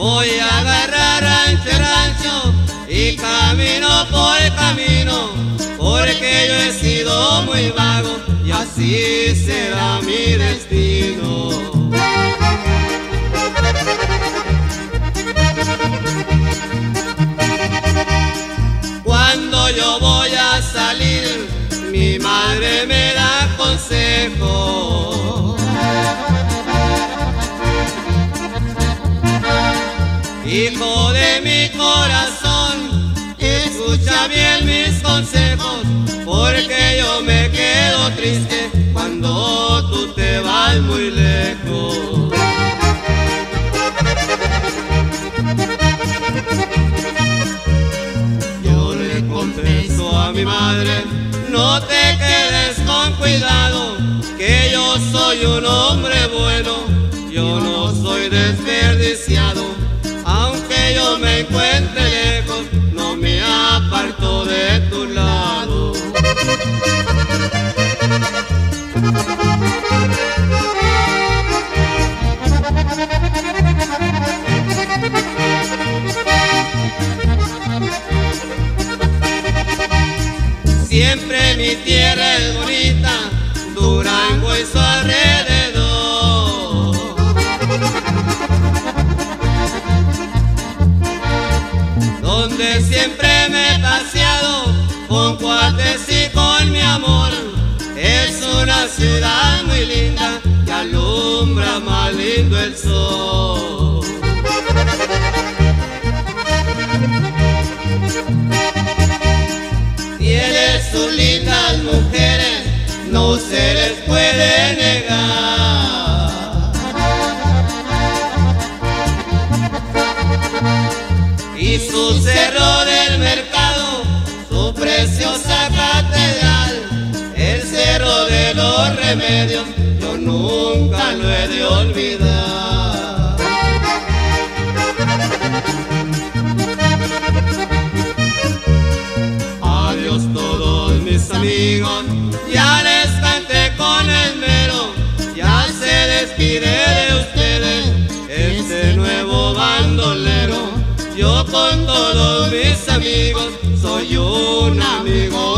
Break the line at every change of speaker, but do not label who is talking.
Voy a agarrar a rancho y camino por el camino, porque yo he sido muy vago y así será mi destino. Cuando yo voy a salir, mi madre me da consejo Hijo de mi corazón, escucha bien mis consejos, porque yo me quedo triste cuando tú te vas muy lejos. Yo le a mi madre, no te quedes con cuidado, que yo soy un hombre bueno, yo no soy desperdiciado, siempre me he paseado con cuates y con mi amor. Es una ciudad muy linda que alumbra más lindo el sol. Tiene sus lindas mujeres, no se Y su cerro del mercado, su preciosa catedral, el cerro de los remedios, yo nunca lo he de olvidar. Adiós todos mis amigos, ya les canté con el mero, ya se despide de ustedes este nuevo bandolero. Yo con todos mis amigos soy un amigo